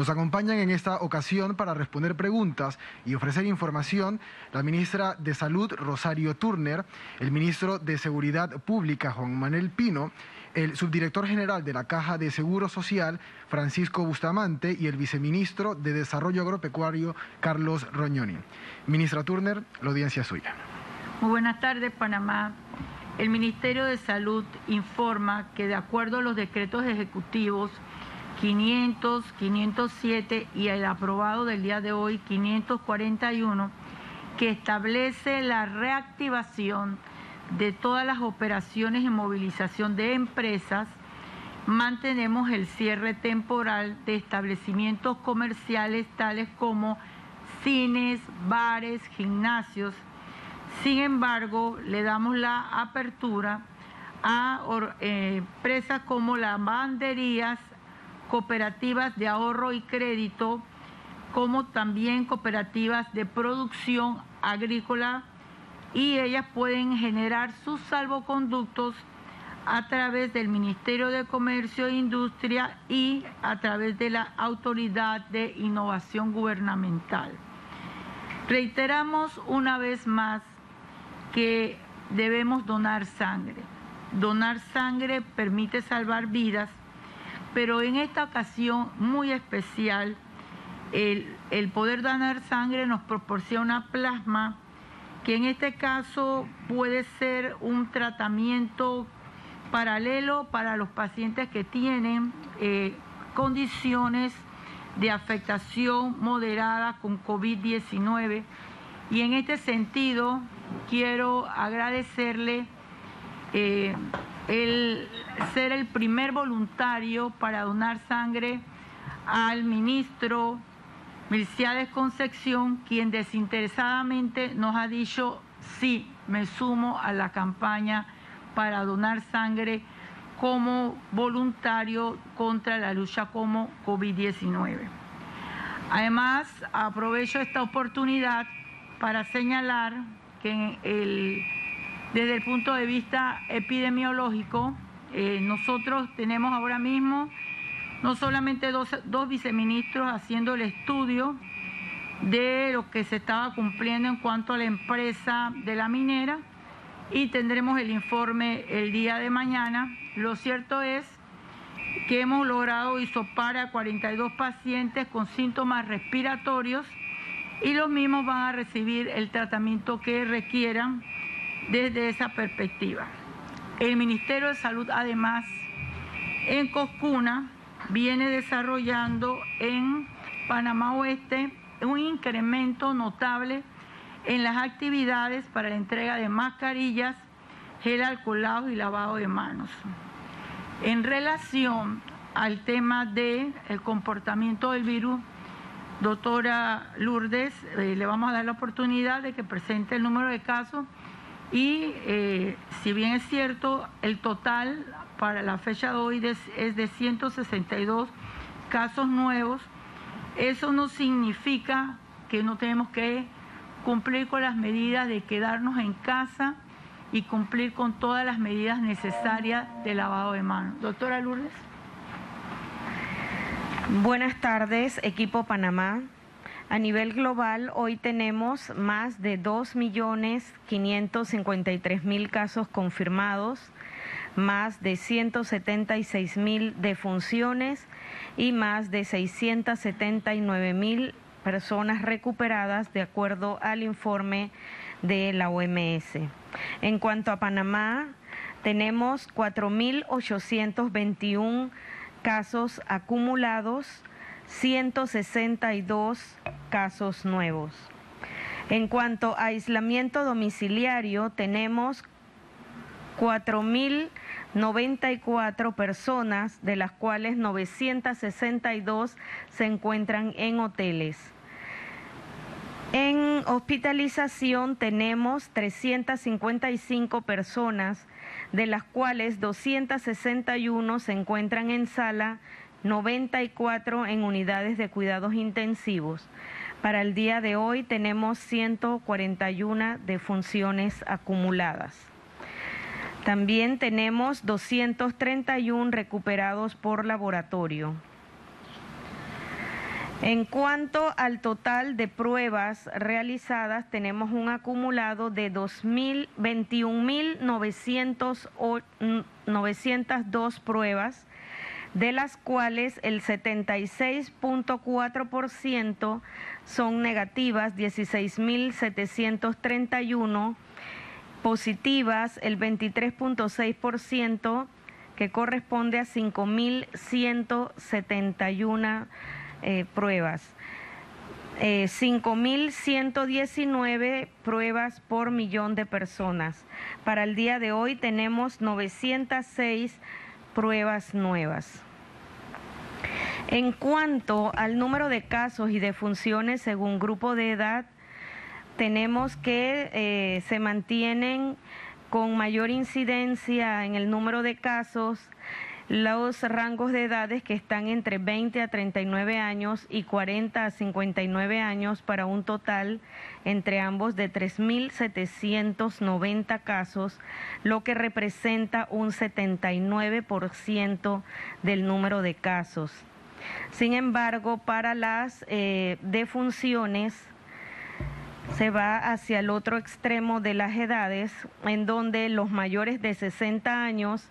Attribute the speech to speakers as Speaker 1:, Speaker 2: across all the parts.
Speaker 1: Nos acompañan en esta ocasión para responder preguntas y ofrecer información la ministra de Salud, Rosario Turner, el ministro de Seguridad Pública, Juan Manuel Pino, el subdirector general de la Caja de Seguro Social, Francisco Bustamante, y el viceministro de Desarrollo Agropecuario, Carlos Roñoni. Ministra Turner, la audiencia es suya.
Speaker 2: Muy buenas tardes, Panamá. El Ministerio de Salud informa que de acuerdo a los decretos ejecutivos 500, 507 y el aprobado del día de hoy 541, que establece la reactivación de todas las operaciones de movilización de empresas, mantenemos el cierre temporal de establecimientos comerciales tales como cines, bares, gimnasios. Sin embargo, le damos la apertura a eh, empresas como lavanderías, cooperativas de ahorro y crédito, como también cooperativas de producción agrícola y ellas pueden generar sus salvoconductos a través del Ministerio de Comercio e Industria y a través de la Autoridad de Innovación Gubernamental. Reiteramos una vez más que debemos donar sangre. Donar sangre permite salvar vidas, pero en esta ocasión muy especial, el, el poder donar sangre nos proporciona plasma que en este caso puede ser un tratamiento paralelo para los pacientes que tienen eh, condiciones de afectación moderada con COVID-19. Y en este sentido, quiero agradecerle eh, el ser el primer voluntario para donar sangre al ministro Milciades Concepción, quien desinteresadamente nos ha dicho, sí, me sumo a la campaña para donar sangre como voluntario contra la lucha como COVID-19. Además, aprovecho esta oportunidad para señalar que desde el punto de vista epidemiológico, eh, nosotros tenemos ahora mismo no solamente dos, viceministros haciendo el estudio de lo que se estaba cumpliendo en cuanto a la empresa de la minera y tendremos el informe el día de mañana. Lo cierto es que hemos logrado isopar a 42 pacientes con síntomas respiratorios y los mismos van a recibir el tratamiento que requieran desde esa perspectiva. El Ministerio de Salud además en Coscuna viene desarrollando en Panamá Oeste un incremento notable en las actividades para la entrega de mascarillas, gel alcoholado y lavado de manos. En relación al tema del comportamiento del virus, doctora Lourdes, eh, le vamos a dar la oportunidad de que presente el número de casos y eh, si bien es cierto, el total para la fecha de hoy es de 162 casos nuevos. Eso no significa que no tenemos que cumplir con las medidas de quedarnos en casa y cumplir con todas las medidas necesarias de lavado de manos. Doctora Lourdes.
Speaker 3: Buenas tardes, equipo Panamá. A nivel global, hoy tenemos más de 2.553.000 casos confirmados, más de 176 mil defunciones y más de 679 mil personas recuperadas de acuerdo al informe de la OMS. En cuanto a Panamá, tenemos 4.821 casos acumulados, 162 casos nuevos. En cuanto a aislamiento domiciliario, tenemos 4.094 personas, de las cuales 962 se encuentran en hoteles. En hospitalización tenemos 355 personas, de las cuales 261 se encuentran en sala, 94 en unidades de cuidados intensivos. Para el día de hoy tenemos 141 defunciones acumuladas. También tenemos 231 recuperados por laboratorio. En cuanto al total de pruebas realizadas, tenemos un acumulado de 21.902 pruebas, de las cuales el 76.4% son negativas, 16.731, positivas el 23.6%, que corresponde a 5.171 eh, pruebas. 5.119 eh, pruebas por millón de personas. Para el día de hoy tenemos 906 pruebas nuevas. En cuanto al número de casos y de funciones según grupo de edad, tenemos que eh, se mantienen con mayor incidencia en el número de casos los rangos de edades que están entre 20 a 39 años y 40 a 59 años para un total entre ambos de 3.790 casos, lo que representa un 79% del número de casos. Sin embargo, para las eh, defunciones, se va hacia el otro extremo de las edades, en donde los mayores de 60 años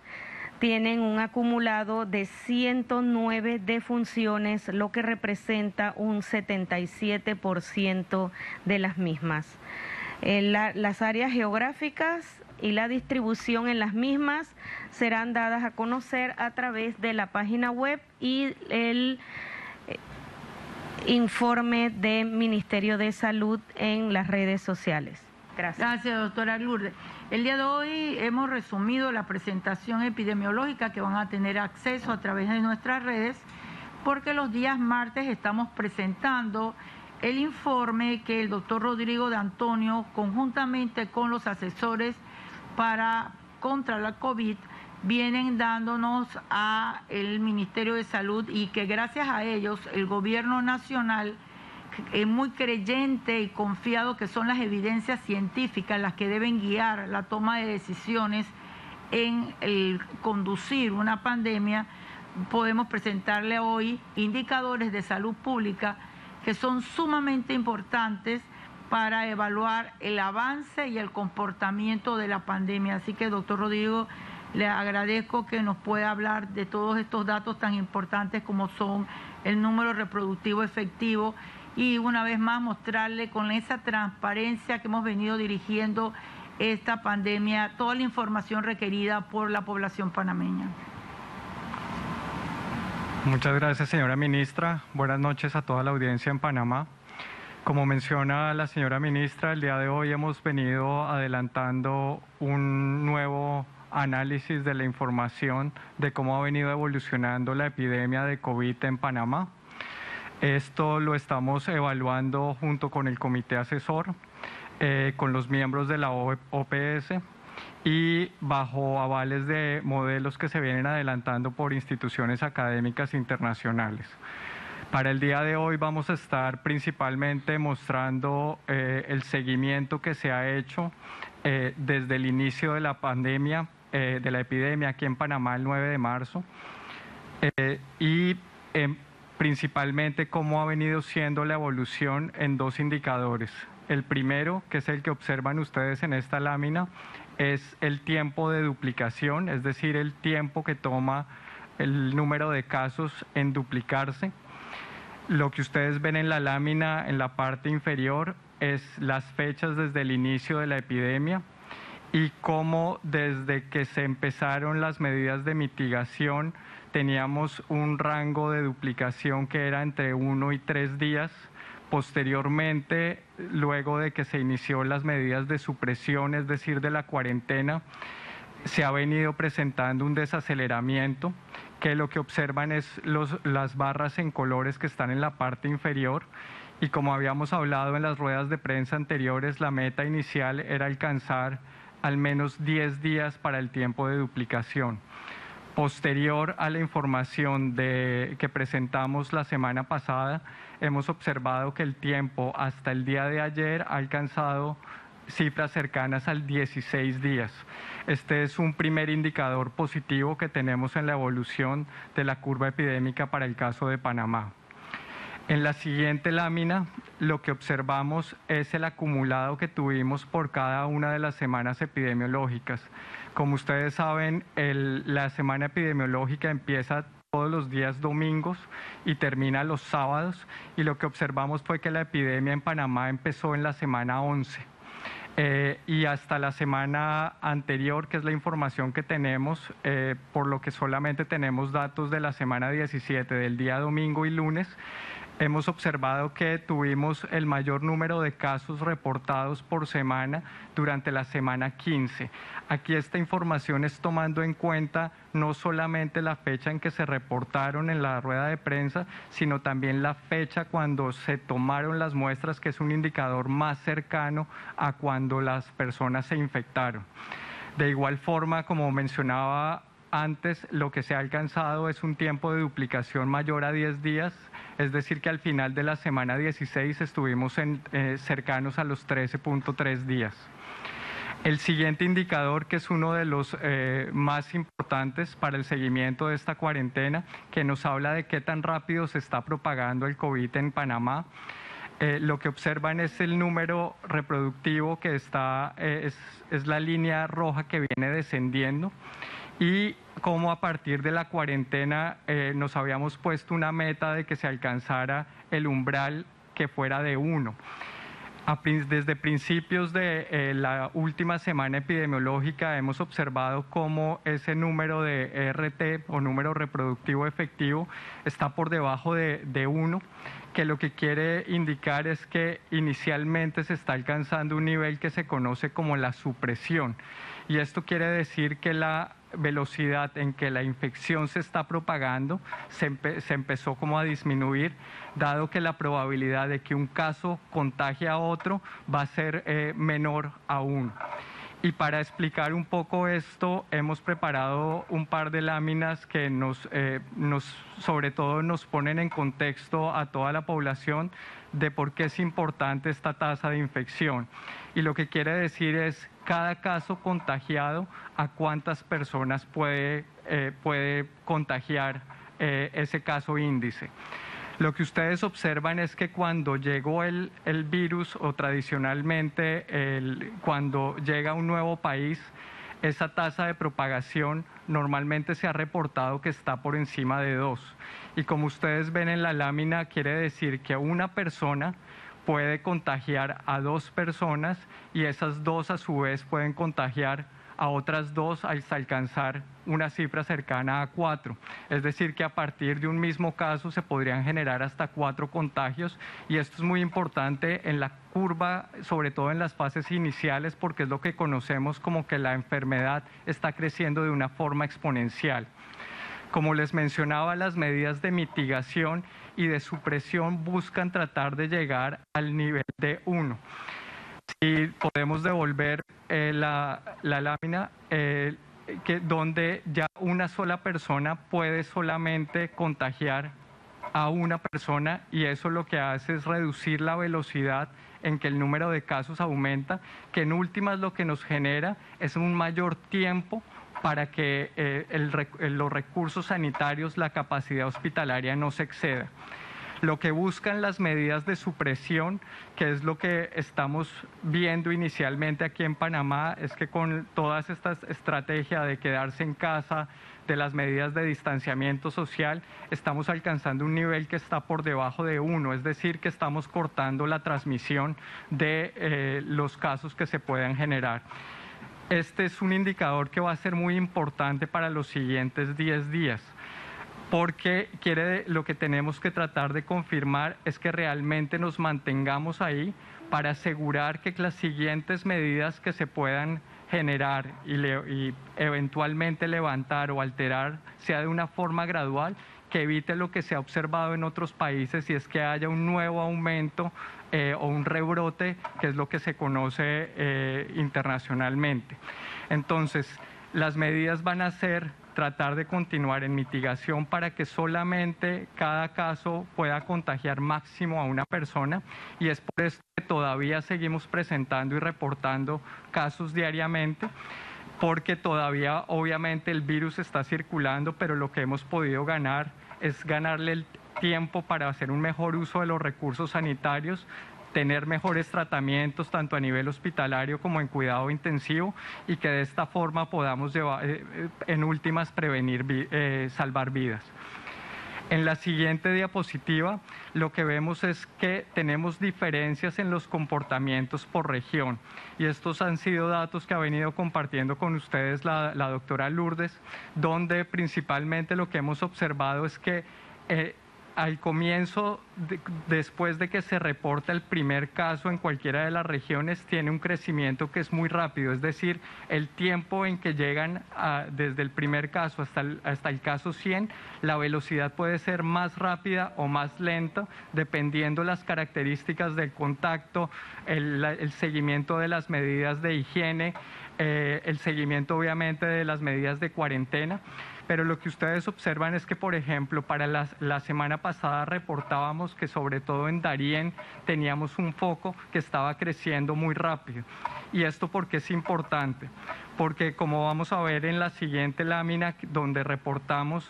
Speaker 3: tienen un acumulado de 109 defunciones, lo que representa un 77% de las mismas. las áreas geográficas y la distribución en las mismas serán dadas a conocer a través de la página web y el eh, informe del Ministerio de Salud en las redes sociales.
Speaker 2: Gracias. Doctora Lourdes. El día de hoy hemos resumido la presentación epidemiológica que van a tener acceso a través de nuestras redes, porque los días martes estamos presentando el informe que el doctor Rodrigo de Antonio, conjuntamente con los asesores para contra la COVID, vienen dándonos a el Ministerio de Salud y que gracias a ellos el gobierno nacional es muy creyente y confiado que son las evidencias científicas las que deben guiar la toma de decisiones en el conducir una pandemia, podemos presentarle hoy indicadores de salud pública que son sumamente importantes para evaluar el avance y el comportamiento de la pandemia. Así que, doctor Rodrigo, le agradezco que nos pueda hablar de todos estos datos tan importantes como son el número reproductivo efectivo y una vez más mostrarle con esa transparencia que hemos venido dirigiendo esta pandemia toda la información requerida por la población panameña.
Speaker 4: Muchas gracias, señora ministra. Buenas noches a toda la audiencia en Panamá. Como menciona la señora ministra, el día de hoy hemos venido adelantando un nuevo análisis de la información de cómo ha venido evolucionando la epidemia de COVID en Panamá. Esto lo estamos evaluando junto con el comité asesor, eh, con los miembros de la OPS y bajo avales de modelos que se vienen adelantando por instituciones académicas internacionales. Para el día de hoy vamos a estar principalmente mostrando eh, el seguimiento que se ha hecho eh, desde el inicio de la pandemia, de la epidemia aquí en Panamá el 9 de marzo. y em, principalmente cómo ha venido siendo la evolución en dos indicadores. El primero, que es el que observan ustedes en esta lámina, es el tiempo de duplicación, es decir, el tiempo que toma el número de casos en duplicarse. Lo que ustedes ven en la lámina en la parte inferior es las fechas desde el inicio de la epidemia y cómo desde que se empezaron las medidas de mitigación teníamos un rango de duplicación que era entre uno y tres días. Posteriormente, luego de que se inició las medidas de supresión, es decir, de la cuarentena, se ha venido presentando un desaceleramiento que lo que observan es las barras en colores que están en la parte inferior y como habíamos hablado en las ruedas de prensa anteriores, la meta inicial era alcanzar al menos 10 días para el tiempo de duplicación. Posterior a la información que presentamos la semana pasada, hemos observado que el tiempo hasta el día de ayer ha alcanzado cifras cercanas al 16 días. Este es un primer indicador positivo que tenemos en la evolución de la curva epidémica para el caso de Panamá. En la siguiente lámina lo que observamos es el acumulado que tuvimos por cada una de las semanas epidemiológicas. Como ustedes saben, la semana epidemiológica empieza todos los días domingos y termina los sábados y lo que observamos fue que la epidemia en Panamá empezó en la semana 11. Eh, y hasta la semana anterior, que es la información que tenemos, eh, por lo que solamente tenemos datos de la semana 17, del día domingo y lunes, hemos observado que tuvimos el mayor número de casos reportados por semana durante la semana 15. Aquí esta información es tomando en cuenta no solamente la fecha en que se reportaron en la rueda de prensa, sino también la fecha cuando se tomaron las muestras, que es un indicador más cercano a cuando las personas se infectaron. De igual forma, como mencionaba antes, lo que se ha alcanzado es un tiempo de duplicación mayor a 10 días es decir, que al final de la semana 16 estuvimos eh, cercanos a los 13.3 días. El siguiente indicador, que es uno de los eh, más importantes para el seguimiento de esta cuarentena, que nos habla de qué tan rápido se está propagando el COVID en Panamá, eh, lo que observan es el número reproductivo que está, es, es la línea roja que viene descendiendo y cómo a partir de la cuarentena eh, nos habíamos puesto una meta de que se alcanzara el umbral que fuera de uno. Desde principios de eh, la última semana epidemiológica hemos observado cómo ese número de RT o número reproductivo efectivo está por debajo de, de uno, que lo que quiere indicar es que inicialmente se está alcanzando un nivel que se conoce como la supresión. Y esto quiere decir que la velocidad en que la infección se está propagando se, empezó como a disminuir, dado que la probabilidad de que un caso contagie a otro va a ser eh, menor aún. Y para explicar un poco esto, hemos preparado un par de láminas que nos, eh, nos, sobre todo nos ponen en contexto a toda la población de por qué es importante esta tasa de infección. Y lo que quiere decir es cada caso contagiado a cuántas personas puede, eh, puede contagiar eh, ese caso índice. Lo que ustedes observan es que cuando llegó el, el virus o tradicionalmente el, cuando llega a un nuevo país, esa tasa de propagación normalmente se ha reportado que está por encima de dos. Y como ustedes ven en la lámina, quiere decir que una persona puede contagiar a dos personas y esas dos a su vez pueden contagiar a otras dos hasta alcanzar una cifra cercana a cuatro. Es decir, que a partir de un mismo caso se podrían generar hasta cuatro contagios y esto es muy importante en la curva, sobre todo en las fases iniciales, porque es lo que conocemos como que la enfermedad está creciendo de una forma exponencial. Como les mencionaba, las medidas de mitigación y de supresión buscan tratar de llegar al nivel de 1. Si podemos devolver eh, la, lámina, eh, que, donde ya una sola persona puede solamente contagiar a una persona y eso lo que hace es reducir la velocidad en que el número de casos aumenta, que en últimas lo que nos genera es un mayor tiempo para que eh, los recursos sanitarios, la capacidad hospitalaria no se exceda. Lo que buscan las medidas de supresión, que es lo que estamos viendo inicialmente aquí en Panamá, es que con todas estas estrategias de quedarse en casa, de las medidas de distanciamiento social, estamos alcanzando un nivel que está por debajo de uno, es decir, que estamos cortando la transmisión de eh, los casos que se puedan generar. Este es un indicador que va a ser muy importante para los siguientes 10 días, porque quiere, lo que tenemos que tratar de confirmar es que realmente nos mantengamos ahí para asegurar que las siguientes medidas que se puedan generar y, eventualmente levantar o alterar sea de una forma gradual que evite lo que se ha observado en otros países y es que haya un nuevo aumento eh, o un rebrote, que es lo que se conoce eh, internacionalmente. Entonces, las medidas van a ser tratar de continuar en mitigación para que solamente cada caso pueda contagiar máximo a una persona. Y es por eso que todavía seguimos presentando y reportando casos diariamente porque todavía obviamente el virus está circulando, pero lo que hemos podido ganar es ganarle tiempo para hacer un mejor uso de los recursos sanitarios, tener mejores tratamientos tanto a nivel hospitalario como en cuidado intensivo y que de esta forma podamos eh, eh, en últimas prevenir, eh, salvar vidas. En la siguiente diapositiva lo que vemos es que tenemos diferencias en los comportamientos por región y estos han sido datos que ha venido compartiendo con ustedes la, la doctora Lourdes, donde principalmente lo que hemos observado es que al comienzo, después de que se reporta el primer caso en cualquiera de las regiones, tiene un crecimiento que es muy rápido, es decir, el tiempo en que llegan desde el primer caso hasta el, hasta el caso 100, la velocidad puede ser más rápida o más lenta, dependiendo las características del contacto, el, seguimiento de las medidas de higiene, eh, el seguimiento obviamente de las medidas de cuarentena pero lo que ustedes observan es que, por ejemplo, para la, semana pasada reportábamos que sobre todo en Darién teníamos un foco que estaba creciendo muy rápido. ¿Y esto por qué es importante? Porque como vamos a ver en la siguiente lámina donde reportamos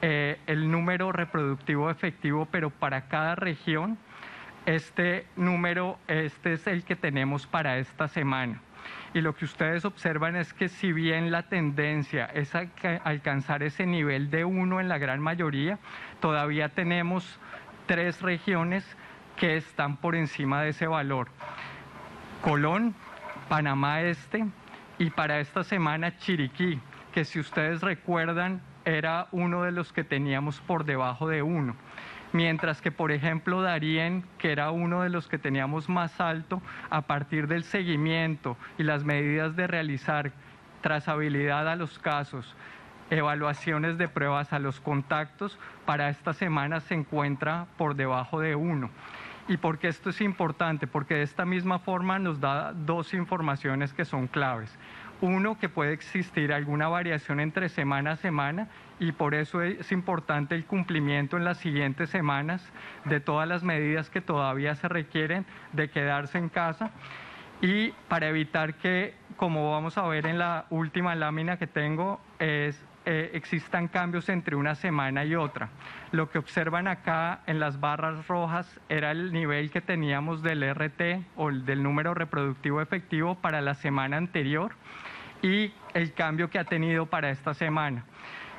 Speaker 4: eh, el número reproductivo efectivo, pero para cada región, este número, este es el que tenemos para esta semana. Y lo que ustedes observan es que si bien la tendencia es alcanzar ese nivel de uno en la gran mayoría, todavía tenemos tres regiones que están por encima de ese valor. Colón, Panamá Este y para esta semana Chiriquí, que si ustedes recuerdan era uno de los que teníamos por debajo de uno mientras que, por ejemplo, Darien, que era uno de los que teníamos más alto, a partir del seguimiento y las medidas de realizar trazabilidad a los casos, evaluaciones de pruebas a los contactos, para esta semana se encuentra por debajo de uno. ¿Y por qué esto es importante? Porque de esta misma forma nos da dos informaciones que son claves. Uno, que puede existir alguna variación entre semana a semana y por eso es importante el cumplimiento en las siguientes semanas de todas las medidas que todavía se requieren de quedarse en casa. Y para evitar que, como vamos a ver en la última lámina que tengo, es, eh, existan cambios entre una semana y otra. Lo que observan acá en las barras rojas era el nivel que teníamos del RT o del número reproductivo efectivo para la semana anterior y el cambio que ha tenido para esta semana.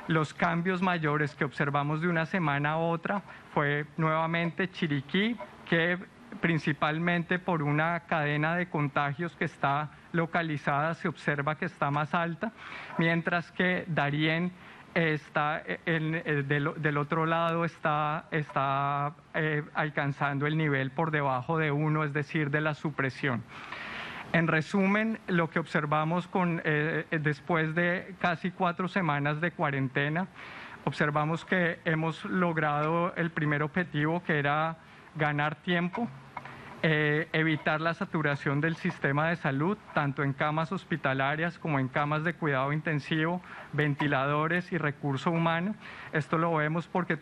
Speaker 4: Los cambios mayores que observamos de una semana a otra fue nuevamente Chiriquí, que principalmente por una cadena de contagios que está localizada se observa que está más alta, mientras que Darién está en, del, otro lado está, está eh, alcanzando el nivel por debajo de uno, es decir, de la supresión. En resumen, lo que observamos con, eh, eh, después de casi cuatro semanas de cuarentena, observamos que hemos logrado el primer objetivo, que era ganar tiempo, eh, evitar la saturación del sistema de salud, tanto en camas hospitalarias como en camas de cuidado intensivo, ventiladores y recurso humano. Esto lo vemos porque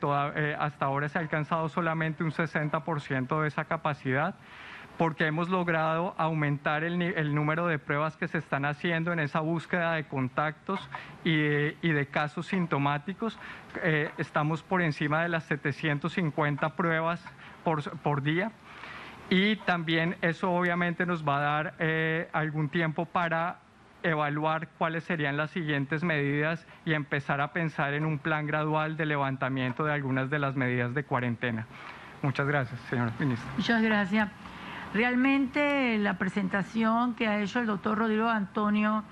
Speaker 4: hasta ahora se ha alcanzado solamente un 60% de esa capacidad porque hemos logrado aumentar el, número de pruebas que se están haciendo en esa búsqueda de contactos y de, casos sintomáticos. Eh, estamos por encima de las 750 pruebas por, día. Y también eso obviamente nos va a dar eh, algún tiempo para evaluar cuáles serían las siguientes medidas y empezar a pensar en un plan gradual de levantamiento de algunas de las medidas de cuarentena. Muchas gracias, señora ministra.
Speaker 2: Muchas gracias. Realmente la presentación que ha hecho el doctor Rodrigo Antonio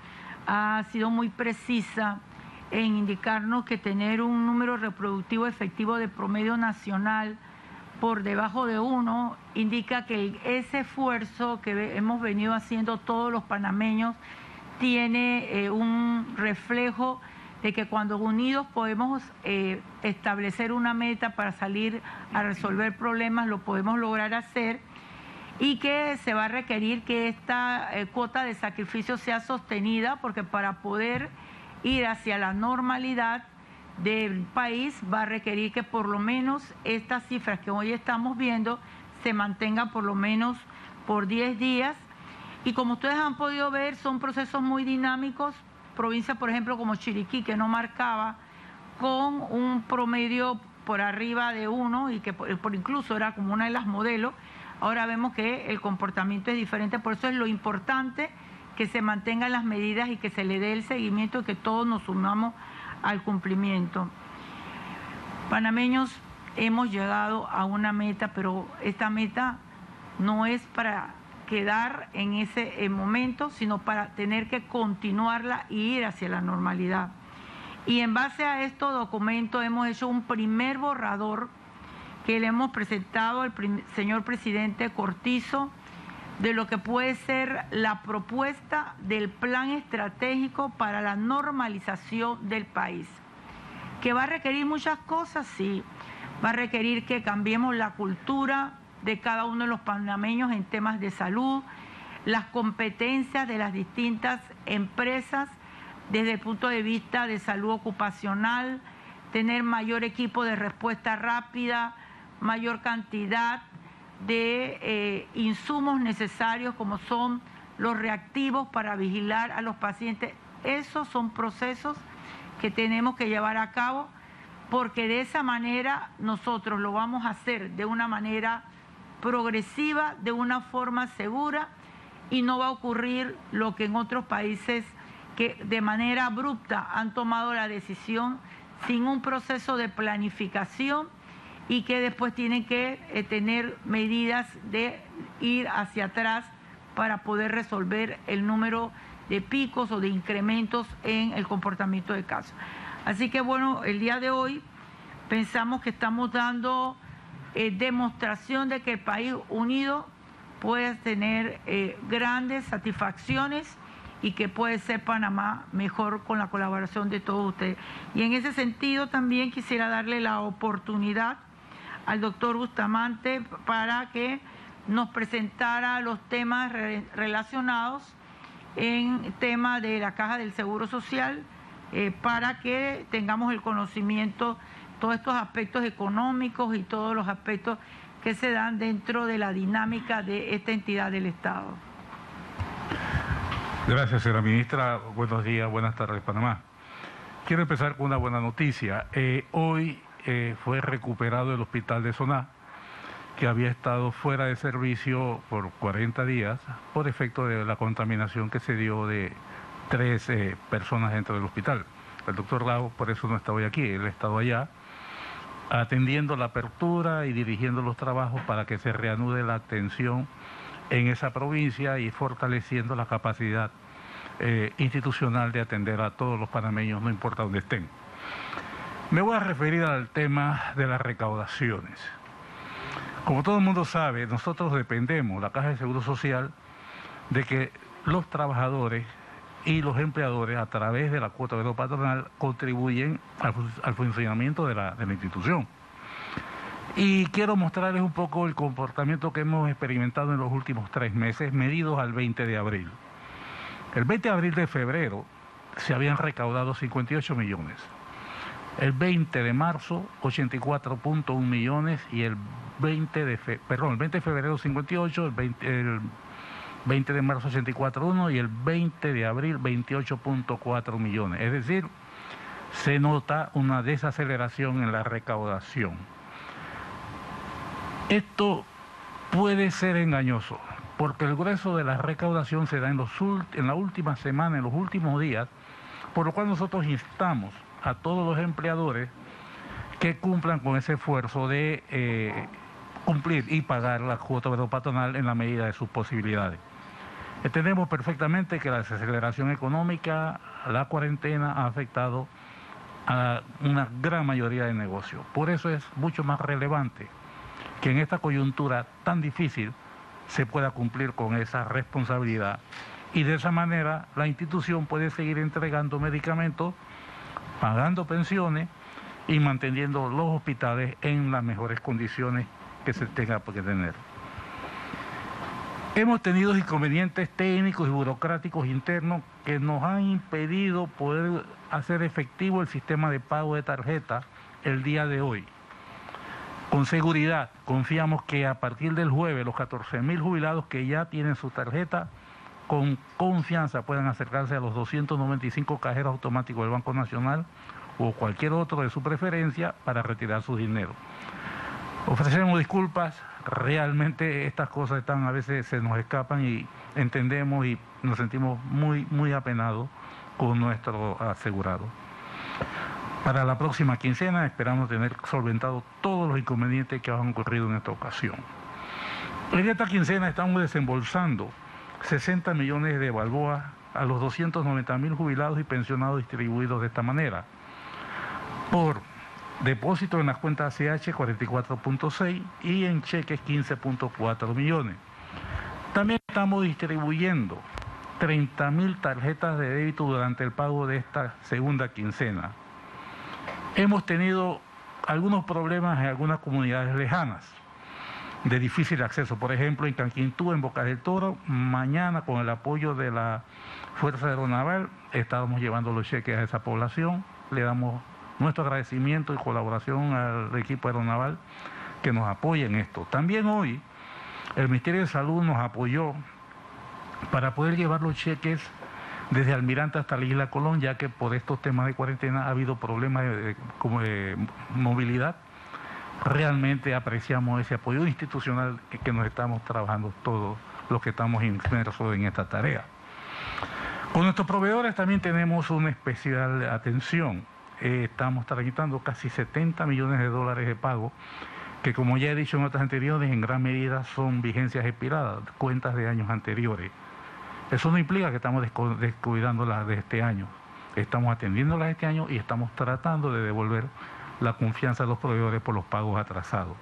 Speaker 2: ha sido muy precisa en indicarnos que tener un número reproductivo efectivo de promedio nacional por debajo de uno indica que ese esfuerzo que hemos venido haciendo todos los panameños tiene eh, un reflejo de que cuando unidos podemos eh, establecer una meta para salir a resolver problemas, lo podemos lograr hacer y que se va a requerir que esta eh, cuota de sacrificio sea sostenida porque para poder ir hacia la normalidad del país va a requerir que por lo menos estas cifras que hoy estamos viendo se mantengan por lo menos por 10 días. Y como ustedes han podido ver, son procesos muy dinámicos. Provincias, por ejemplo, como Chiriquí, que no marcaba, con un promedio por arriba de uno y que por, incluso era como una de las modelos, ahora vemos que el comportamiento es diferente, por eso es lo importante que se mantengan las medidas y que se le dé el seguimiento y que todos nos sumamos al cumplimiento. Panameños, hemos llegado a una meta, pero esta meta no es para quedar en ese momento, sino para tener que continuarla y ir hacia la normalidad. Y en base a estos documentos hemos hecho un primer borrador que le hemos presentado al señor presidente Cortizo de lo que puede ser la propuesta del plan estratégico para la normalización del país. Que va a requerir muchas cosas, sí. Va a requerir que cambiemos la cultura de cada uno de los panameños en temas de salud, las competencias de las distintas empresas desde el punto de vista de salud ocupacional, tener mayor equipo de respuesta rápida, mayor cantidad de eh, insumos necesarios como son los reactivos para vigilar a los pacientes. Esos son procesos que tenemos que llevar a cabo porque de esa manera nosotros lo vamos a hacer de una manera progresiva, de una forma segura y no va a ocurrir lo que en otros países que de manera abrupta han tomado la decisión sin un proceso de planificación y que después tienen que eh, tener medidas de ir hacia atrás para poder resolver el número de picos o de incrementos en el comportamiento de casos. Así que bueno, el día de hoy pensamos que estamos dando eh, demostración de que el país unido puede tener eh, grandes satisfacciones y que puede ser Panamá mejor con la colaboración de todos ustedes. Y en ese sentido también quisiera darle la oportunidad al doctor Bustamante para que nos presentara los temas relacionados en tema de la caja del Seguro Social eh, para que tengamos el conocimiento todos estos aspectos económicos y todos los aspectos que se dan dentro de la dinámica de esta entidad del Estado.
Speaker 5: Gracias, señora ministra. Buenos días, buenas tardes, Panamá. Quiero empezar con una buena noticia. Eh, hoy eh, fue recuperado el hospital de Soná, que había estado fuera de servicio por 40 días por efecto de la contaminación que se dio de tres eh, personas dentro del hospital. El doctor Lau, por eso no está hoy aquí, él ha estado allá atendiendo la apertura y dirigiendo los trabajos para que se reanude la atención en esa provincia y fortaleciendo la capacidad eh, institucional de atender a todos los panameños, no importa dónde estén. Me voy a referir al tema de las recaudaciones. Como todo el mundo sabe, nosotros dependemos, la Caja de Seguro Social, de que los trabajadores y los empleadores, a través de la cuota de lo patronal, contribuyen al, funcionamiento de la, institución. Y quiero mostrarles un poco el comportamiento que hemos experimentado en los últimos tres meses, medidos al 20 de abril. El 20 de abril de febrero se habían recaudado 58 millones el 20 de marzo 84.1 millones y el 20 de perdón, el 20 de febrero 58, el 20, de marzo 84.1 y el 20 de abril 28.4 millones. Es decir, se nota una desaceleración en la recaudación. Esto puede ser engañoso, porque el grueso de la recaudación se da en, los, en la última semana, en los últimos días, por lo cual nosotros instamos a todos los empleadores que cumplan con ese esfuerzo de eh, cumplir y pagar la cuota patronal en la medida de sus posibilidades. Entendemos perfectamente que la desaceleración económica, la cuarentena ha afectado a una gran mayoría de negocios. Por eso es mucho más relevante que en esta coyuntura tan difícil se pueda cumplir con esa responsabilidad y de esa manera la institución puede seguir entregando medicamentos pagando pensiones y manteniendo los hospitales en las mejores condiciones que se tenga que tener. Hemos tenido inconvenientes técnicos y burocráticos internos que nos han impedido poder hacer efectivo el sistema de pago de tarjeta el día de hoy. Con seguridad, confiamos que a partir del jueves los 14.000 jubilados que ya tienen su tarjeta con confianza puedan acercarse a los 295 cajeros automáticos del Banco Nacional o cualquier otro de su preferencia para retirar su dinero. Ofrecemos disculpas, realmente estas cosas están a veces se nos escapan y entendemos y nos sentimos muy muy apenados con nuestro asegurado. Para la próxima quincena esperamos tener solventado todos los inconvenientes que han ocurrido en esta ocasión. En esta quincena estamos desembolsando 60 millones de balboas a los 290 mil jubilados y pensionados distribuidos de esta manera. Por depósito en las cuentas ACH 44.6 y en cheques 15.4 millones. También estamos distribuyendo 30 mil tarjetas de débito durante el pago de esta segunda quincena. Hemos tenido algunos problemas en algunas comunidades lejanas de difícil acceso. Por ejemplo, en Canquintú, en Boca del Toro, mañana con el apoyo de la Fuerza Aeronaval, estábamos llevando los cheques a esa población. Le damos nuestro agradecimiento y colaboración al equipo aeronaval que nos apoya en esto. También hoy el Ministerio de Salud nos apoyó para poder llevar los cheques desde Almirante hasta la Isla Colón, ya que por estos temas de cuarentena ha habido problemas de, movilidad. Realmente apreciamos ese apoyo institucional que, nos estamos trabajando todos los que estamos inmersos en esta tarea. Con nuestros proveedores también tenemos una especial atención. Eh, estamos tramitando casi 70 millones de dólares de pago, que como ya he dicho en otras anteriores, en gran medida son vigencias expiradas, cuentas de años anteriores. Eso no implica que estamos descuidándolas de este año. Estamos atendiéndolas este año y estamos tratando de devolver la confianza de los proveedores por los pagos atrasados.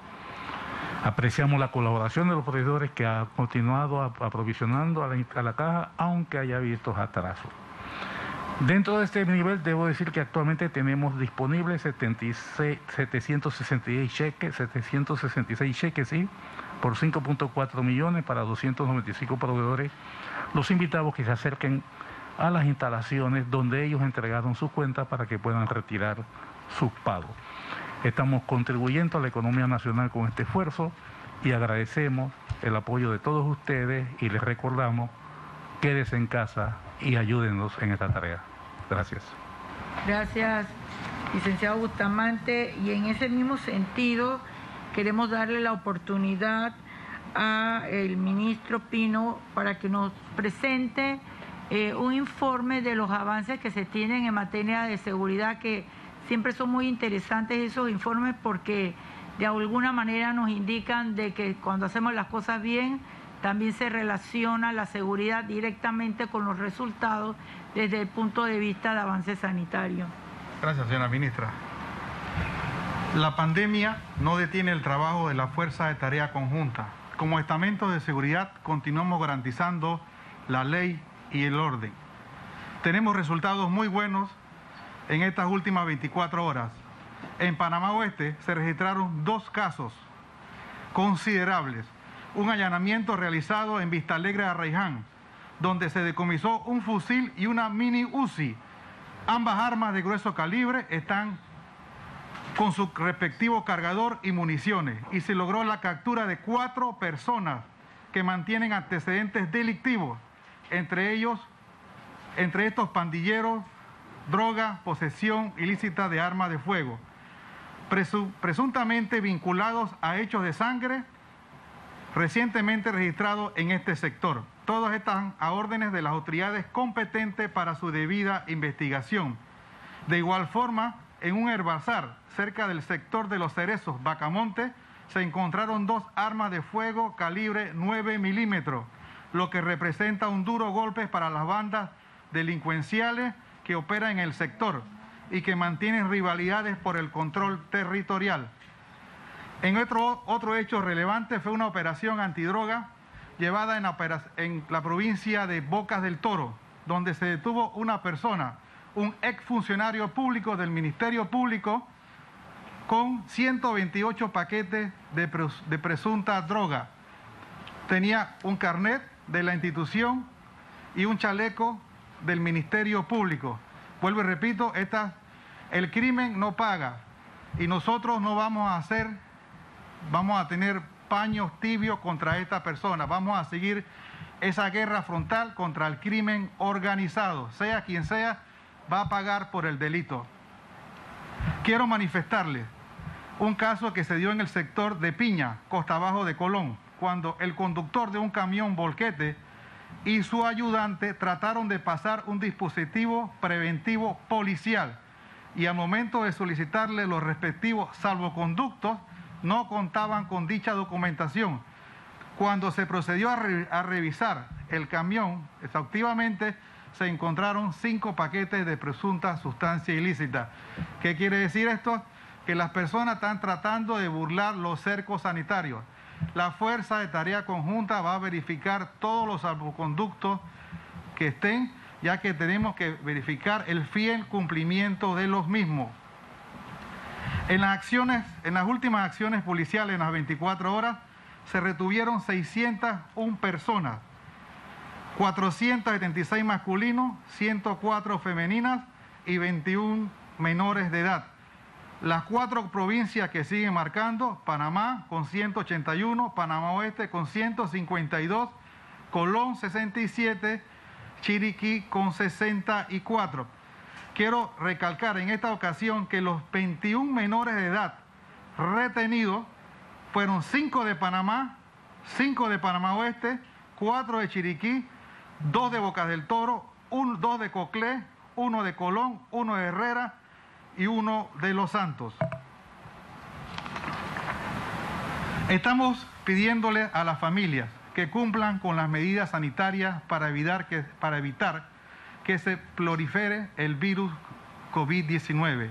Speaker 5: Apreciamos la colaboración de los proveedores que ha continuado aprovisionando a la, caja, aunque haya habido atrasos. Dentro de este nivel debo decir que actualmente tenemos disponibles 766 cheques, 766 cheques, sí, por 5.4 millones para 295 proveedores. Los invitamos que se acerquen a las instalaciones donde ellos entregaron sus cuentas para que puedan retirar sus pagos. Estamos contribuyendo a la economía nacional con este esfuerzo y agradecemos el apoyo de todos ustedes y les recordamos, quédense en casa y ayúdenos en esta tarea. Gracias.
Speaker 2: Gracias, licenciado Bustamante. Y en ese mismo sentido, queremos darle la oportunidad al ministro Pino para que nos presente eh, un informe de los avances que se tienen en materia de seguridad, que siempre son muy interesantes esos informes porque de alguna manera nos indican de que cuando hacemos las cosas bien, también se relaciona la seguridad directamente con los resultados desde el punto de vista de avance sanitario.
Speaker 6: Gracias, señora ministra. La pandemia no detiene el trabajo de la Fuerza de Tarea Conjunta. Como estamento de seguridad continuamos garantizando la ley y el orden. Tenemos resultados muy buenos en estas últimas 24 horas. En Panamá Oeste se registraron dos casos considerables. Un allanamiento realizado en Vista Alegre de Arraiján, donde se decomisó un fusil y una mini UCI. Ambas armas de grueso calibre están con su respectivo cargador y municiones y se logró la captura de cuatro personas que mantienen antecedentes delictivos, entre ellos, entre estos pandilleros, droga, posesión ilícita de armas de fuego, presuntamente vinculados a hechos de sangre recientemente registrados en este sector. Todas están a órdenes de las autoridades competentes para su debida investigación. De igual forma, en un herbazar cerca del sector de los cerezos Bacamonte, se encontraron dos armas de fuego calibre 9 milímetros, lo que representa un duro golpe para las bandas delincuenciales que operan en el sector y que mantienen rivalidades por el control territorial. En otro, otro hecho relevante fue una operación antidroga llevada en la, en la provincia de Bocas del Toro, donde se detuvo una persona, un exfuncionario público del Ministerio Público, con 128 paquetes de presunta droga. Tenía un carnet de la institución y un chaleco del Ministerio Público. Vuelvo y repito, esta, el crimen no paga y nosotros no vamos a hacer, vamos a tener paños tibios contra esta persona. Vamos a seguir esa guerra frontal contra el crimen organizado. Sea quien sea, va a pagar por el delito. Quiero manifestarles un caso que se dio en el sector de Piña, Costa Abajo de Colón, cuando el conductor de un camión volquete y su ayudante trataron de pasar un dispositivo preventivo policial y al momento de solicitarle los respectivos salvoconductos no contaban con dicha documentación. Cuando se procedió a, revisar el camión exhaustivamente, se encontraron cinco paquetes de presunta sustancia ilícita. ¿Qué quiere decir esto? Que las personas están tratando de burlar los cercos sanitarios. La Fuerza de Tarea Conjunta va a verificar todos los salvoconductos que estén, ya que tenemos que verificar el fiel cumplimiento de los mismos. En las acciones, en las últimas acciones policiales, en las 24 horas, se retuvieron 601 personas, 476 masculinos, 104 femeninas y 21 menores de edad. Las cuatro provincias que siguen marcando, Panamá con 181, Panamá Oeste con 152, Colón 67, Chiriquí con 64. Quiero recalcar en esta ocasión que los 21 menores de edad retenidos fueron 5 de Panamá, 5 de Panamá Oeste, 4 de Chiriquí, 2 de Bocas del Toro, 2 de Coclé, 1 de Colón, 1 de Herrera, y uno de los santos. Estamos pidiéndole a las familias que cumplan con las medidas sanitarias para evitar que, para evitar que se prolifere el virus COVID-19.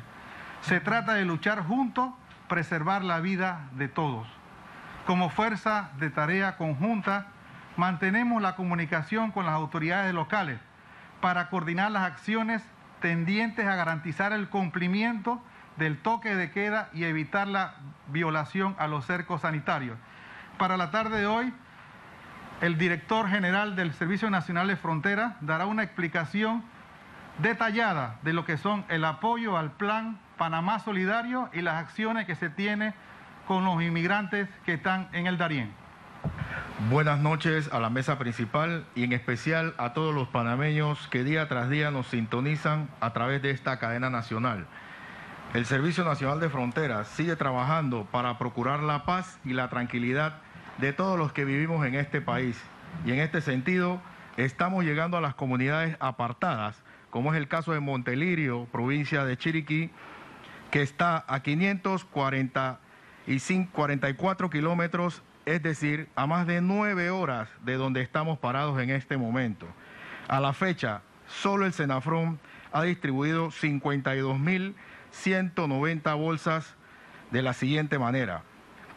Speaker 6: Se trata de luchar juntos, preservar la vida de todos. Como fuerza de tarea conjunta, mantenemos la comunicación con las autoridades locales para coordinar las acciones tendientes a garantizar el cumplimiento del toque de queda y evitar la violación a los cercos sanitarios. Para la tarde de hoy, el director general del Servicio Nacional de Frontera dará una explicación detallada de lo que son el apoyo al plan Panamá Solidario y las acciones que se tiene con los inmigrantes que están en el Darién.
Speaker 7: Buenas noches a la mesa principal y en especial a todos los panameños que día tras día nos sintonizan a través de esta cadena nacional. El Servicio Nacional de Fronteras sigue trabajando para procurar la paz y la tranquilidad de todos los que vivimos en este país. Y en este sentido, estamos llegando a las comunidades apartadas, como es el caso de Montelirio, provincia de Chiriquí, que está a 544 kilómetros es decir, a más de nueve horas de donde estamos parados en este momento. A la fecha, solo el Senafrón ha distribuido 52.190 bolsas de la siguiente manera.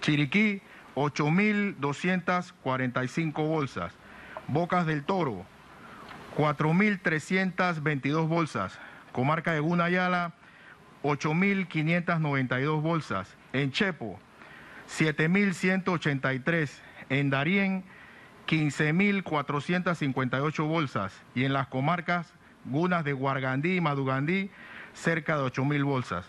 Speaker 7: Chiriquí, 8.245 bolsas. Bocas del Toro, 4.322 bolsas. Comarca de Gunayala, 8.592 bolsas. En Chepo, 7.183. En Darién, 15.458 bolsas. Y en las comarcas Gunas de Guargandí y Madugandí, cerca de 8.000 bolsas.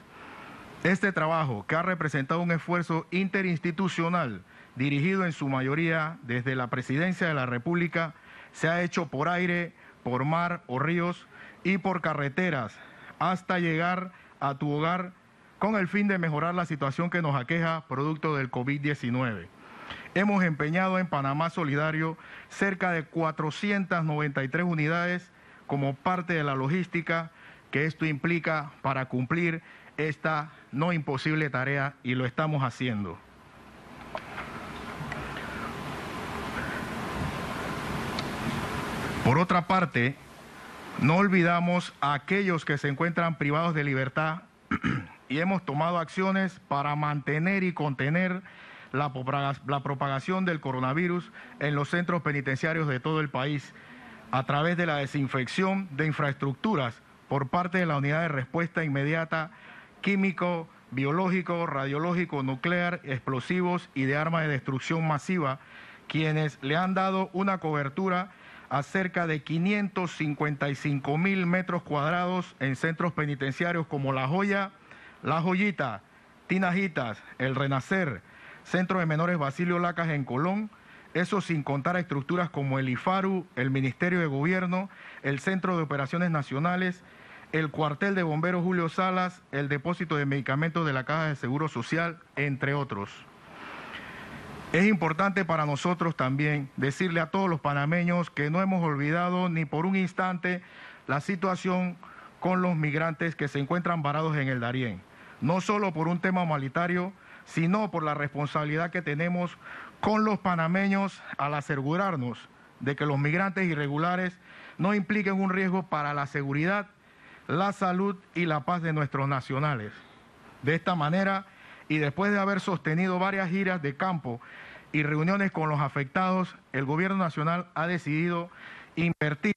Speaker 7: Este trabajo, que ha representado un esfuerzo interinstitucional dirigido en su mayoría desde la Presidencia de la República, se ha hecho por aire, por mar o ríos y por carreteras hasta llegar a tu hogar con el fin de mejorar la situación que nos aqueja producto del COVID-19. Hemos empeñado en Panamá Solidario cerca de 493 unidades como parte de la logística que esto implica para cumplir esta no imposible tarea y lo estamos haciendo. Por otra parte, no olvidamos a aquellos que se encuentran privados de libertad y hemos tomado acciones para mantener y contener la, propagación del coronavirus en los centros penitenciarios de todo el país a través de la desinfección de infraestructuras por parte de la Unidad de Respuesta Inmediata Químico, Biológico, Radiológico, Nuclear, Explosivos y de Armas de Destrucción Masiva, quienes le han dado una cobertura a cerca de 555 mil metros cuadrados en centros penitenciarios como La Joya, la Joyita, Tinajitas, El Renacer, Centro de Menores Basilio Lacas en Colón, eso sin contar a estructuras como el IFARU, el Ministerio de Gobierno, el Centro de Operaciones Nacionales, el cuartel de bomberos Julio Salas, el depósito de medicamentos de la Caja de Seguro Social, entre otros. Es importante para nosotros también decirle a todos los panameños que no hemos olvidado ni por un instante la situación con los migrantes que se encuentran varados en el Darién, no solo por un tema humanitario, sino por la responsabilidad que tenemos con los panameños al asegurarnos de que los migrantes irregulares no impliquen un riesgo para la seguridad, la salud y la paz de nuestros nacionales. De esta manera, y después de haber sostenido varias giras de campo y reuniones con los afectados, el Gobierno Nacional ha decidido invertir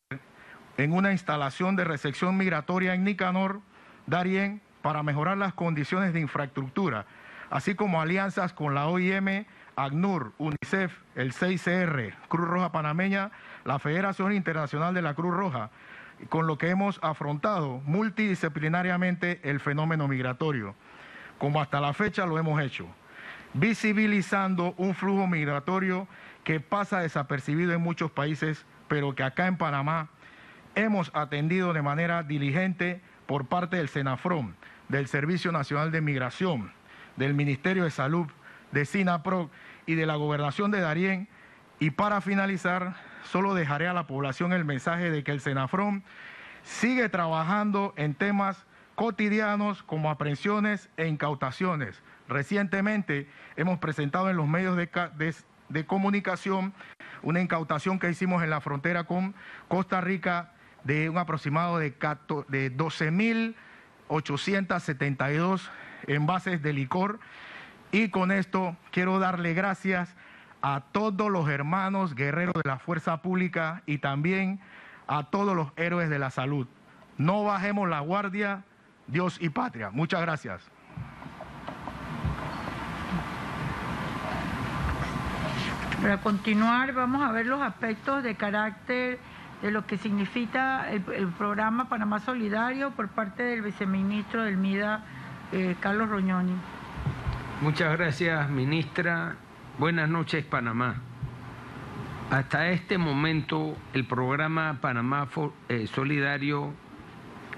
Speaker 7: en una instalación de recepción migratoria en Nicanor, Darién, para mejorar las condiciones de infraestructura, así como alianzas con la OIM, ACNUR, UNICEF, el 6CR, Cruz Roja Panameña, la Federación Internacional de la Cruz Roja, con lo que hemos afrontado multidisciplinariamente el fenómeno migratorio como hasta la fecha lo hemos hecho, visibilizando un flujo migratorio que pasa desapercibido en muchos países, pero que acá en Panamá hemos atendido de manera diligente por parte del SENAFROM, del Servicio Nacional de Migración, del Ministerio de Salud, de SINAPROC y de la Gobernación de Darién. Y para finalizar, solo dejaré a la población el mensaje de que el SENAFROM sigue trabajando en temas cotidianos como aprehensiones e incautaciones. Recientemente hemos presentado en los medios de, comunicación una incautación que hicimos en la frontera con Costa Rica de un aproximado de, de 12.872 envases de licor. Y con esto quiero darle gracias a todos los hermanos guerreros de la fuerza pública y también a todos los héroes de la salud. No bajemos la guardia, Dios y patria. Muchas gracias.
Speaker 2: Para continuar, vamos a ver los aspectos de carácter de lo que significa el, programa Panamá Solidario por parte del viceministro del MIDA, eh, Carlos Roñoni.
Speaker 8: Muchas gracias, ministra. Buenas noches, Panamá. Hasta este momento, el programa Panamá eh, Solidario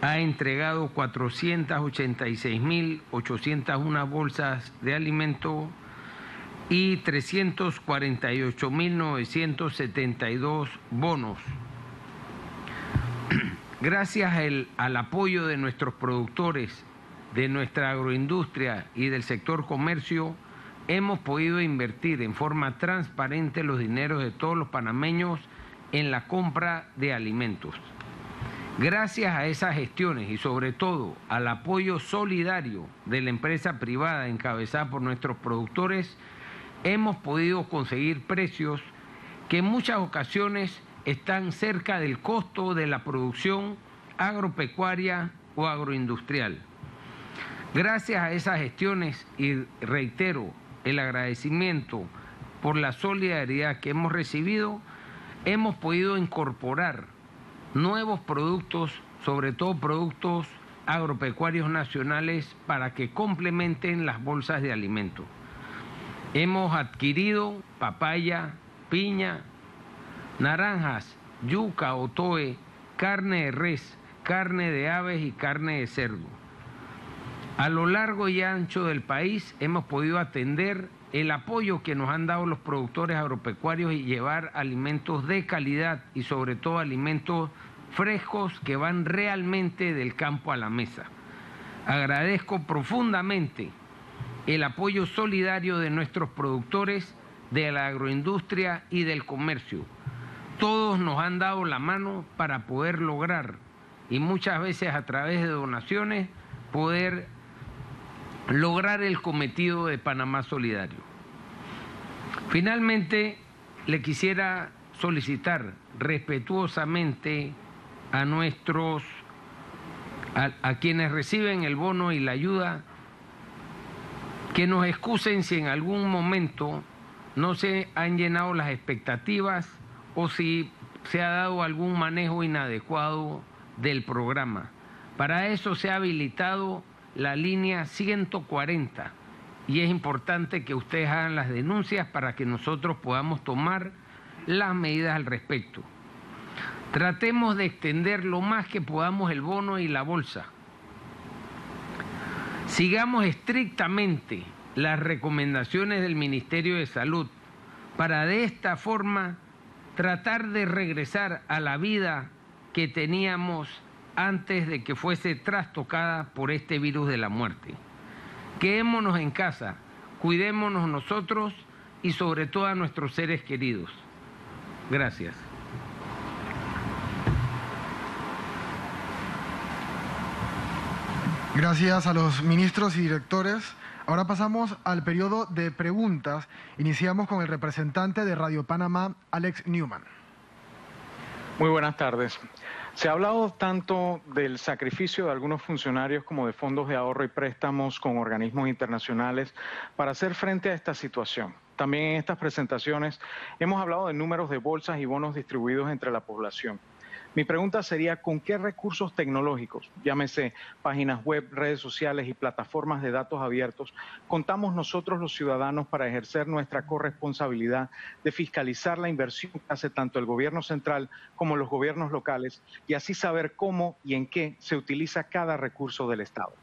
Speaker 8: ha entregado 486.801 bolsas de alimento y 348.972 bonos. Gracias al, apoyo de nuestros productores, de nuestra agroindustria y del sector comercio, hemos podido invertir en forma transparente los dineros de todos los panameños en la compra de alimentos. Gracias a esas gestiones y sobre todo al apoyo solidario de la empresa privada encabezada por nuestros productores, hemos podido conseguir precios que en muchas ocasiones están cerca del costo de la producción agropecuaria o agroindustrial. Gracias a esas gestiones, y reitero el agradecimiento por la solidaridad que hemos recibido, hemos podido incorporar nuevos productos, sobre todo productos agropecuarios nacionales, para que complementen las bolsas de alimentos. Hemos adquirido papaya, piña, naranjas, yuca, otoe, carne de res, carne de aves y carne de cerdo. A lo largo y ancho del país hemos podido atender el apoyo que nos han dado los productores agropecuarios y llevar alimentos de calidad y sobre todo alimentos frescos que van realmente del campo a la mesa. Agradezco profundamente el apoyo solidario de nuestros productores, de la agroindustria y del comercio. Todos nos han dado la mano para poder lograr, y muchas veces a través de donaciones, poder lograr el cometido de Panamá Solidario. Finalmente, le quisiera solicitar respetuosamente a nuestros, a, quienes reciben el bono y la ayuda, que nos excusen si en algún momento no se han llenado las expectativas o si se ha dado algún manejo inadecuado del programa. Para eso se ha habilitado la línea 140 y es importante que ustedes hagan las denuncias para que nosotros podamos tomar las medidas al respecto. Tratemos de extender lo más que podamos el bono y la bolsa. Sigamos estrictamente las recomendaciones del Ministerio de Salud para de esta forma tratar de regresar a la vida que teníamos antes de que fuese trastocada por este virus de la muerte. Quedémonos en casa, cuidémonos nosotros y sobre todo a nuestros seres queridos. Gracias.
Speaker 1: Gracias a los ministros y directores. Ahora pasamos al periodo de preguntas. Iniciamos con el representante de Radio Panamá, Alex Newman.
Speaker 9: Muy buenas tardes. Se ha hablado tanto del sacrificio de algunos funcionarios como de fondos de ahorro y préstamos con organismos internacionales para hacer frente a esta situación. También en estas presentaciones hemos hablado de números de bolsas y bonos distribuidos entre la población. Mi pregunta sería, ¿con qué recursos tecnológicos, llámese páginas web, redes sociales y plataformas de datos abiertos, contamos nosotros los ciudadanos para ejercer nuestra corresponsabilidad de fiscalizar la inversión que hace tanto el gobierno central como los gobiernos locales y así saber cómo y en qué se utiliza cada recurso del Estado?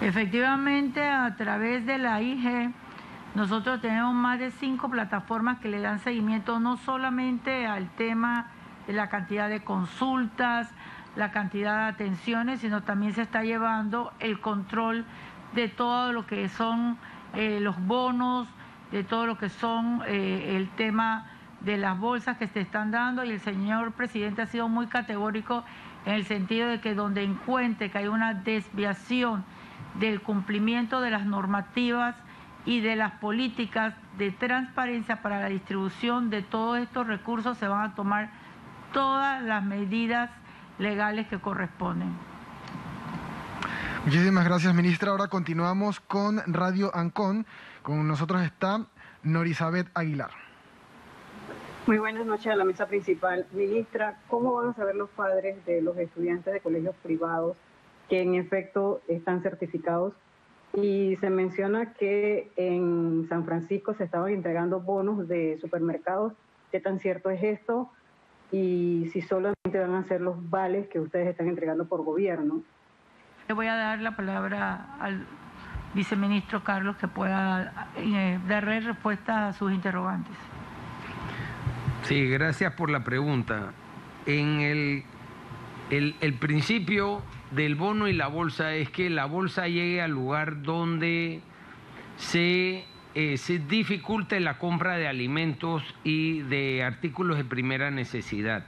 Speaker 2: Efectivamente, a través de la IG nosotros tenemos más de cinco plataformas que le dan seguimiento no solamente al tema de la cantidad de consultas, la cantidad de atenciones, sino también se está llevando el control de todo lo que son eh, los bonos, de todo lo que son eh, el tema de las bolsas que se están dando. Y el señor presidente ha sido muy categórico en el sentido de que donde encuentre que hay una desviación del cumplimiento de las normativas, y de las políticas de transparencia para la distribución de todos estos recursos se van a tomar todas las medidas legales que corresponden.
Speaker 1: Muchísimas gracias, ministra. Ahora continuamos con Radio Ancon. Con nosotros está Norizabeth Aguilar.
Speaker 10: Muy buenas noches a la mesa principal. Ministra, ¿cómo van a saber los padres de los estudiantes de colegios privados que en efecto están certificados y se menciona que en San Francisco se estaban entregando bonos de supermercados. ¿Qué tan cierto es esto? Y si solamente van a ser los vales que ustedes están entregando por gobierno.
Speaker 2: Le voy a dar la palabra al viceministro Carlos que pueda eh, darle respuesta a sus interrogantes.
Speaker 8: Sí, gracias por la pregunta. En el, el, el principio del bono y la bolsa es que la bolsa llegue al lugar donde se, eh, se dificulte la compra de alimentos y de artículos de primera necesidad.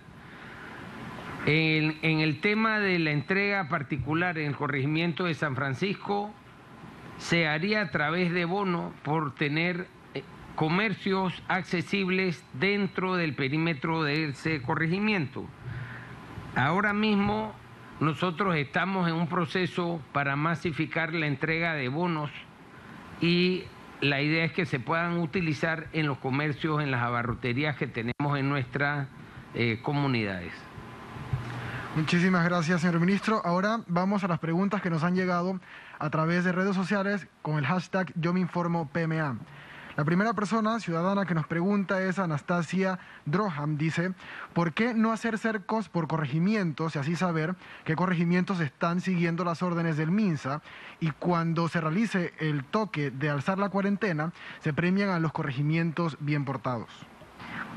Speaker 8: En, en, el tema de la entrega particular en el corregimiento de San Francisco, se haría a través de bono por tener eh, comercios accesibles dentro del perímetro de ese corregimiento. Ahora mismo nosotros estamos en un proceso para masificar la entrega de bonos y la idea es que se puedan utilizar en los comercios, en las abarroterías que tenemos en nuestras eh, comunidades.
Speaker 1: Muchísimas gracias, señor ministro. Ahora vamos a las preguntas que nos han llegado a través de redes sociales con el hashtag Yo me informo PMA. La primera persona ciudadana que nos pregunta es Anastasia Droham. Dice, ¿por qué no hacer cercos por corregimientos y así saber qué corregimientos están siguiendo las órdenes del MINSA? Y cuando se realice el toque de alzar la cuarentena, se premian a los corregimientos bien portados.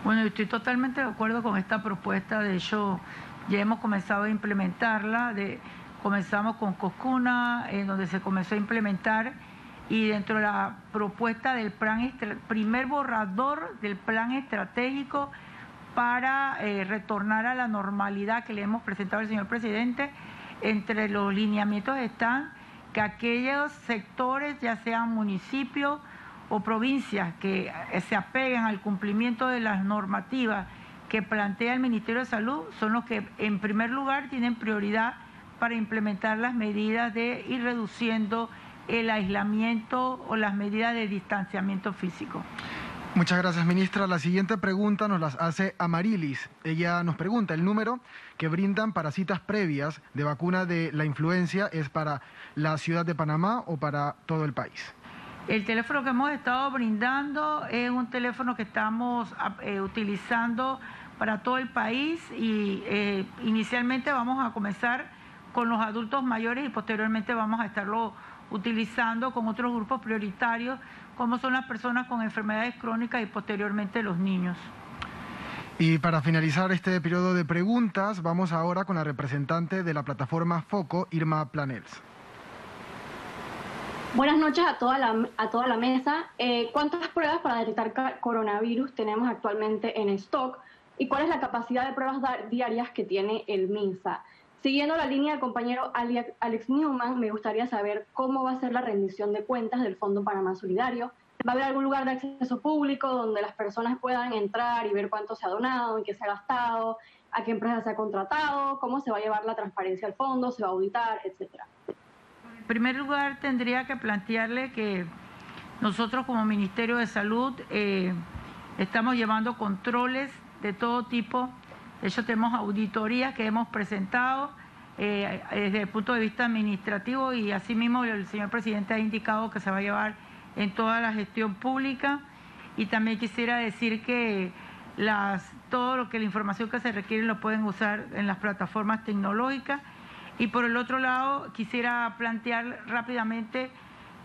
Speaker 2: Bueno, estoy totalmente de acuerdo con esta propuesta. De hecho, ya hemos comenzado a implementarla. De, comenzamos con Coscuna, en donde se comenzó a implementar y dentro de la propuesta del plan, primer borrador del plan estratégico para eh, retornar a la normalidad que le hemos presentado al señor presidente, entre los lineamientos están que aquellos sectores, ya sean municipios o provincias, que eh, se apeguen al cumplimiento de las normativas que plantea el Ministerio de Salud, son los que en primer lugar tienen prioridad para implementar las medidas de ir reduciendo el aislamiento o las medidas de distanciamiento físico.
Speaker 1: Muchas gracias, ministra. La siguiente pregunta nos las hace Amarilis. Ella nos pregunta, ¿el número que brindan para citas previas de vacuna de la influencia es para la ciudad de Panamá o para todo el país?
Speaker 2: El teléfono que hemos estado brindando es un teléfono que estamos eh, utilizando para todo el país y eh, inicialmente vamos a comenzar con los adultos mayores y posteriormente vamos a estarlo utilizando con otros grupos prioritarios como son las personas con enfermedades crónicas y posteriormente los niños.
Speaker 1: Y para finalizar este periodo de preguntas, vamos ahora con la representante de la plataforma FOCO, Irma Planels.
Speaker 11: Buenas noches a toda la, a toda la mesa. Eh, ¿Cuántas pruebas para detectar coronavirus tenemos actualmente en stock? ¿Y cuál es la capacidad de pruebas diarias que tiene el MINSA? Siguiendo la línea del compañero Alex Newman, me gustaría saber cómo va a ser la rendición de cuentas del Fondo Panamá Solidario. ¿Va a haber algún lugar de acceso público donde las personas puedan entrar y ver cuánto se ha donado, en qué se ha gastado, a qué empresa se ha contratado, cómo se va a llevar la transparencia al fondo, se va a auditar, etcétera?
Speaker 2: En primer lugar, tendría que plantearle que nosotros como Ministerio de Salud eh, estamos llevando controles de todo tipo de hecho, tenemos auditorías que hemos presentado eh, desde el punto de vista administrativo y asimismo el señor presidente ha indicado que se va a llevar en toda la gestión pública. Y también quisiera decir que las, todo lo que la información que se requiere lo pueden usar en las plataformas tecnológicas. Y por el otro lado, quisiera plantear rápidamente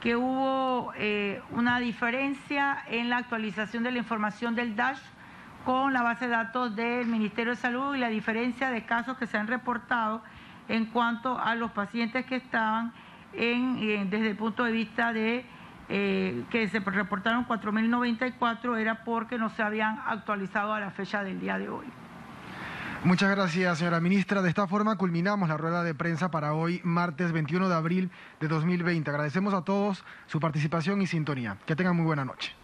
Speaker 2: que hubo eh, una diferencia en la actualización de la información del DASH con la base de datos del Ministerio de Salud y la diferencia de casos que se han reportado en cuanto a los pacientes que estaban en, desde el punto de vista de eh, que se reportaron 4.094 era porque no se habían actualizado a la fecha del día de hoy.
Speaker 1: Muchas gracias, señora ministra. De esta forma culminamos la rueda de prensa para hoy, martes 21 de abril de 2020. Agradecemos a todos su participación y sintonía. Que tengan muy buena noche.